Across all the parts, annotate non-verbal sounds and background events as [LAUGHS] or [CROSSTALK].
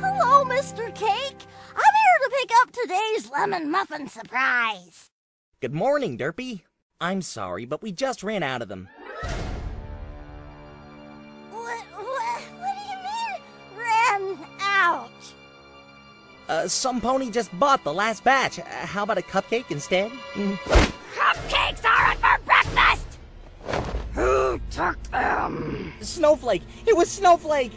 Hello, Mr. Cake. I'm here to pick up today's lemon muffin surprise. Good morning, Derpy. I'm sorry, but we just ran out of them. What, what, what do you mean, ran out? Uh, some pony just bought the last batch. Uh, how about a cupcake instead? Mm. Cupcakes aren't for breakfast! Who took them? Um, Snowflake! It was Snowflake!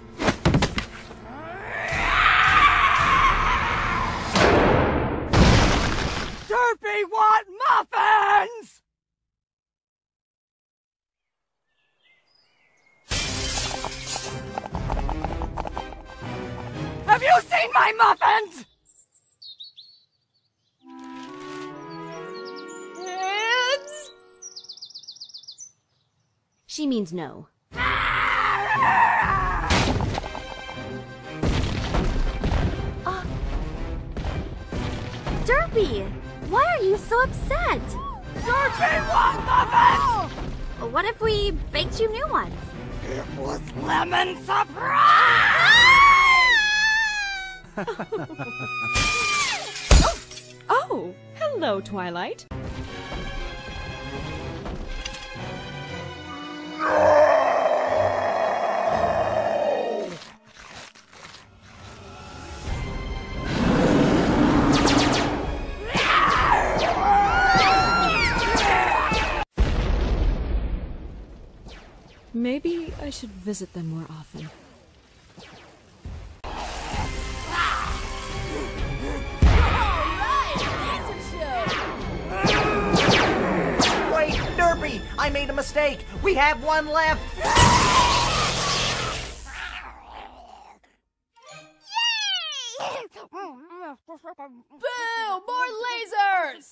Derpy want muffins! Have you seen my muffins? Kids? She means no. Uh, Derpy, why are you so upset? Derpy want muffins! What if we baked you new ones? It was lemon surprise! [LAUGHS] Oh, hello, Twilight. Maybe I should visit them more often. Wait, Derpy! I made a mistake! We have one left! Boo! More lasers!